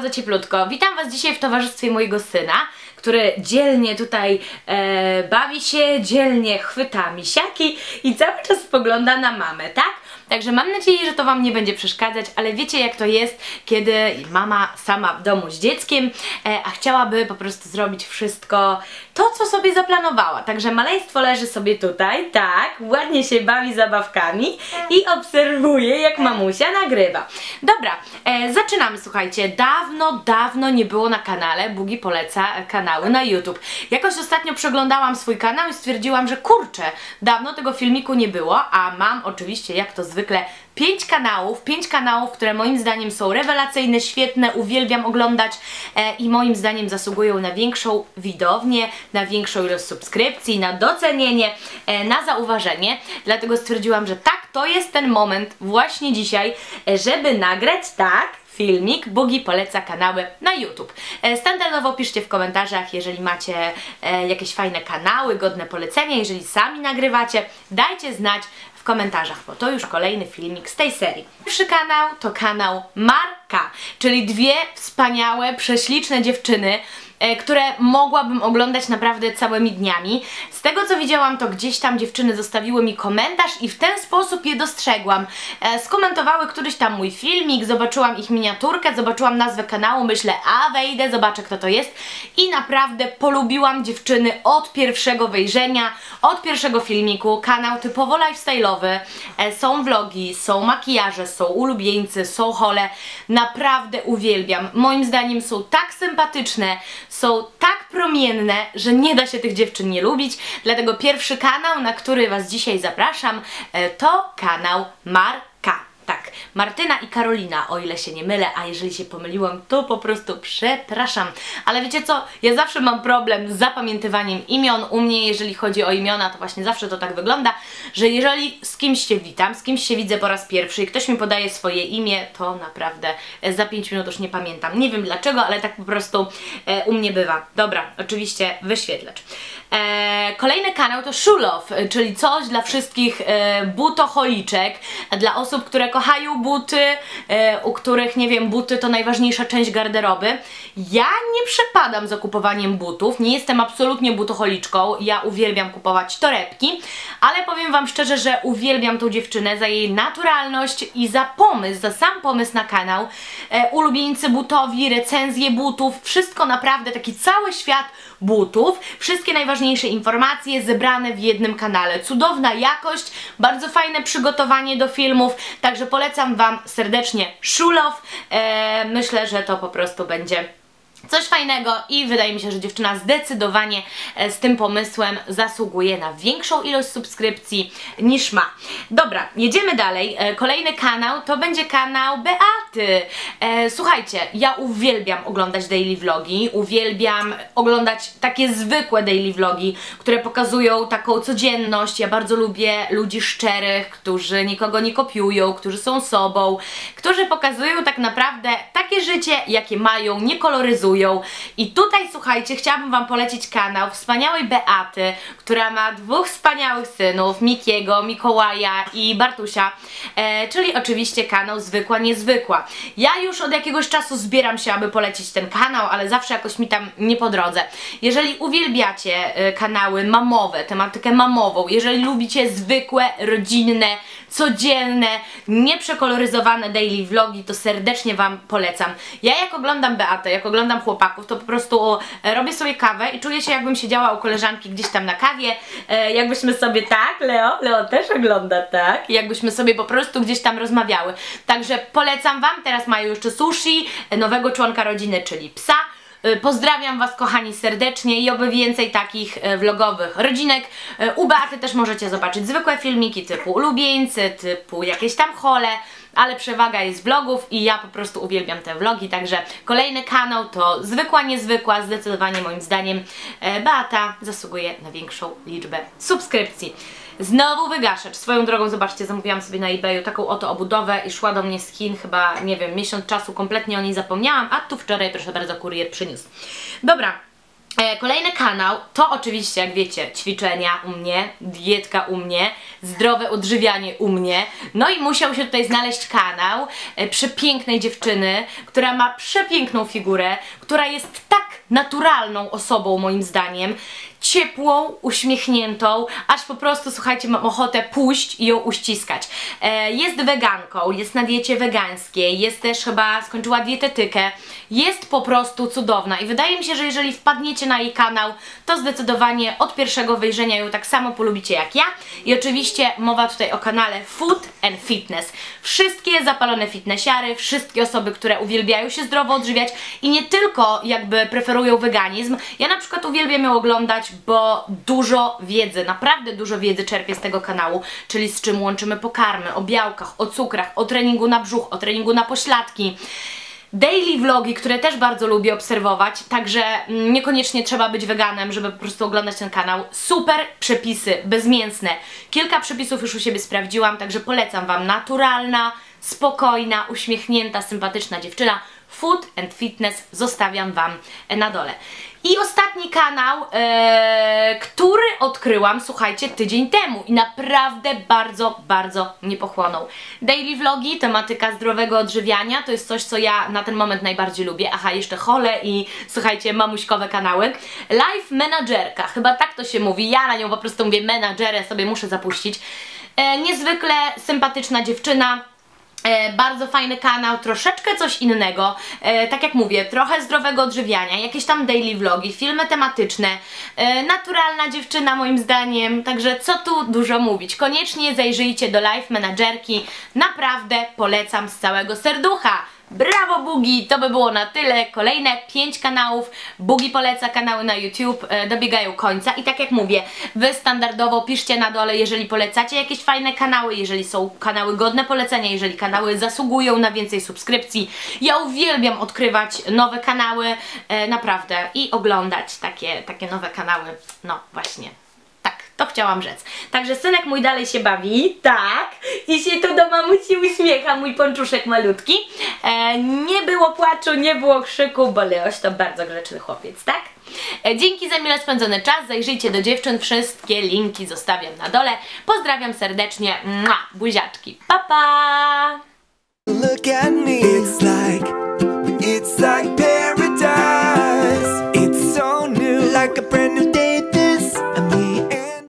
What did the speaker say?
bardzo cieplutko. Witam Was dzisiaj w towarzystwie mojego syna, który dzielnie tutaj e, bawi się, dzielnie chwyta misiaki i cały czas spogląda na mamę, tak? Także mam nadzieję, że to Wam nie będzie przeszkadzać, ale wiecie jak to jest, kiedy mama sama w domu z dzieckiem, e, a chciałaby po prostu zrobić wszystko to, co sobie zaplanowała. Także maleństwo leży sobie tutaj, tak, ładnie się bawi zabawkami i obserwuje, jak mamusia nagrywa. Dobra, e, zaczynamy, słuchajcie. Dawno, dawno nie było na kanale, Bugi poleca kanały na YouTube. Jakoś ostatnio przeglądałam swój kanał i stwierdziłam, że kurczę, dawno tego filmiku nie było, a mam oczywiście, jak to zwykle, pięć kanałów, pięć kanałów, które moim zdaniem są rewelacyjne, świetne, uwielbiam oglądać e, i moim zdaniem zasługują na większą widownię, na większą ilość subskrypcji, na docenienie, e, na zauważenie. Dlatego stwierdziłam, że tak, to jest ten moment właśnie dzisiaj, e, żeby nagrać tak filmik, Bugi poleca kanały na YouTube. E, Standardowo piszcie w komentarzach, jeżeli macie e, jakieś fajne kanały, godne polecenia, jeżeli sami nagrywacie, dajcie znać w komentarzach, bo to już kolejny filmik z tej serii. Pierwszy kanał to kanał Marka, czyli dwie wspaniałe, prześliczne dziewczyny, e, które mogłabym oglądać naprawdę całymi dniami. Z tego co widziałam, to gdzieś tam dziewczyny zostawiły mi komentarz i w ten sposób je dostrzegłam. E, skomentowały któryś tam mój filmik, zobaczyłam ich miniaturkę, zobaczyłam nazwę kanału, myślę, a wejdę, zobaczę kto to jest i naprawdę polubiłam dziewczyny od pierwszego wejrzenia, od pierwszego filmiku. Kanał typowo lifestyle'owy, e, są vlogi, są makijaże, są ulubieńcy, są hole. Naprawdę uwielbiam. Moim zdaniem są tak sympatyczne, są tak promienne, że nie da się tych dziewczyn nie lubić. Dlatego pierwszy kanał, na który Was dzisiaj zapraszam, e, to kanał Marka. Tak, Martyna i Karolina, o ile się nie mylę, a jeżeli się pomyliłam, to po prostu przepraszam. Ale wiecie co, ja zawsze mam problem z zapamiętywaniem imion. U mnie, jeżeli chodzi o imiona, to właśnie zawsze to tak wygląda, że jeżeli z kimś się witam, z kimś się widzę po raz pierwszy i ktoś mi podaje swoje imię, to naprawdę e, za 5 minut już nie pamiętam. Nie wiem dlaczego, ale tak po prostu e, u mnie bywa. Dobra, oczywiście wyświetlacz. E, kolejny kanał to Szulow, e, czyli coś dla wszystkich e, butocholiczek, dla osób, które kochają buty, e, u których, nie wiem, buty to najważniejsza część garderoby. Ja nie przepadam za kupowaniem butów, nie jestem absolutnie butocholiczką, ja uwielbiam kupować torebki, ale powiem Wam szczerze, że uwielbiam tą dziewczynę za jej naturalność i za pomysł, za sam pomysł na kanał. E, ulubieńcy butowi, recenzje butów, wszystko naprawdę, taki cały świat butów, wszystkie najważniejsze informacje zebrane w jednym kanale. Cudowna jakość, bardzo fajne przygotowanie do filmów, także polecam Wam serdecznie Szulow. E, myślę, że to po prostu będzie Coś fajnego i wydaje mi się, że dziewczyna zdecydowanie e, z tym pomysłem zasługuje na większą ilość subskrypcji niż ma. Dobra, jedziemy dalej. E, kolejny kanał to będzie kanał Beaty. E, słuchajcie, ja uwielbiam oglądać daily vlogi, uwielbiam oglądać takie zwykłe daily vlogi, które pokazują taką codzienność. Ja bardzo lubię ludzi szczerych, którzy nikogo nie kopiują, którzy są sobą, którzy pokazują tak naprawdę takie życie, jakie mają, nie koloryzują i tutaj, słuchajcie, chciałabym Wam polecić kanał wspaniałej Beaty, która ma dwóch wspaniałych synów, Mikiego, Mikołaja i Bartusia, e, czyli oczywiście kanał Zwykła Niezwykła. Ja już od jakiegoś czasu zbieram się, aby polecić ten kanał, ale zawsze jakoś mi tam nie po drodze. Jeżeli uwielbiacie e, kanały mamowe, tematykę mamową, jeżeli lubicie zwykłe, rodzinne, codzienne, nieprzekoloryzowane daily vlogi, to serdecznie Wam polecam. Ja jak oglądam Beatę, jak oglądam chłopaków, to po prostu robię sobie kawę i czuję się jakbym siedziała u koleżanki gdzieś tam na kawie, e, jakbyśmy sobie tak, Leo, Leo też ogląda tak, jakbyśmy sobie po prostu gdzieś tam rozmawiały. Także polecam Wam, teraz mają jeszcze sushi, nowego członka rodziny, czyli psa, E, pozdrawiam Was kochani serdecznie i oby więcej takich e, vlogowych rodzinek. U Beaty też możecie zobaczyć zwykłe filmiki typu ulubieńcy, typu jakieś tam hole, ale przewaga jest vlogów i ja po prostu uwielbiam te vlogi, także kolejny kanał to zwykła, niezwykła, zdecydowanie moim zdaniem Beata zasługuje na większą liczbę subskrypcji. Znowu wygaszacz. Swoją drogą, zobaczcie, zamówiłam sobie na eBayu taką oto obudowę i szła do mnie z Chin chyba, nie wiem, miesiąc czasu, kompletnie o niej zapomniałam, a tu wczoraj, proszę bardzo, kurier przyniósł. Dobra, E, Kolejny kanał to oczywiście, jak wiecie, ćwiczenia u mnie, dietka u mnie, zdrowe odżywianie u mnie. No i musiał się tutaj znaleźć kanał e, przepięknej dziewczyny, która ma przepiękną figurę, która jest tak naturalną osobą moim zdaniem, ciepłą, uśmiechniętą, aż po prostu, słuchajcie, mam ochotę pójść i ją uściskać. E, jest weganką, jest na diecie wegańskiej, jest też chyba, skończyła dietetykę, jest po prostu cudowna i wydaje mi się, że jeżeli wpadniecie na jej kanał, to zdecydowanie od pierwszego wejrzenia ją tak samo polubicie jak ja i oczywiście mowa tutaj o kanale Food and Fitness. Wszystkie zapalone fitnessiary, wszystkie osoby, które uwielbiają się zdrowo odżywiać i nie tylko jakby preferują weganizm. Ja na przykład uwielbiam ją oglądać, bo dużo wiedzy, naprawdę dużo wiedzy czerpię z tego kanału, czyli z czym łączymy pokarmy, o białkach, o cukrach, o treningu na brzuch, o treningu na pośladki. Daily vlogi, które też bardzo lubię obserwować, także niekoniecznie trzeba być weganem, żeby po prostu oglądać ten kanał. Super przepisy, bezmięsne. Kilka przepisów już u siebie sprawdziłam, także polecam Wam. Naturalna, spokojna, uśmiechnięta, sympatyczna dziewczyna. Food and Fitness zostawiam Wam na dole. I ostatni kanał, e, który odkryłam, słuchajcie, tydzień temu i naprawdę bardzo, bardzo mnie pochłonął. Daily vlogi, tematyka zdrowego odżywiania, to jest coś, co ja na ten moment najbardziej lubię. Aha, jeszcze hole i słuchajcie, mamuśkowe kanały. Life Managerka, chyba tak to się mówi, ja na nią po prostu mówię menadżerę, sobie muszę zapuścić. E, niezwykle sympatyczna dziewczyna, E, bardzo fajny kanał, troszeczkę coś innego, e, tak jak mówię, trochę zdrowego odżywiania, jakieś tam daily vlogi, filmy tematyczne, e, naturalna dziewczyna moim zdaniem, także co tu dużo mówić. Koniecznie zajrzyjcie do live managerki, naprawdę polecam z całego serducha. Brawo Bugi! To by było na tyle. Kolejne 5 kanałów. Bugi poleca kanały na YouTube. E, dobiegają końca. I tak jak mówię, Wy standardowo piszcie na dole, jeżeli polecacie jakieś fajne kanały, jeżeli są kanały godne polecenia, jeżeli kanały zasługują na więcej subskrypcji. Ja uwielbiam odkrywać nowe kanały, e, naprawdę, i oglądać takie, takie nowe kanały. No właśnie. To chciałam rzec. Także synek mój dalej się bawi, tak, się tu do mamusi uśmiecha, mój ponczuszek malutki. E, nie było płaczu, nie było krzyku, bo Leoś to bardzo grzeczny chłopiec, tak? E, dzięki za mile spędzony czas, zajrzyjcie do dziewczyn, wszystkie linki zostawiam na dole. Pozdrawiam serdecznie, Mua, buziaczki, pa pa!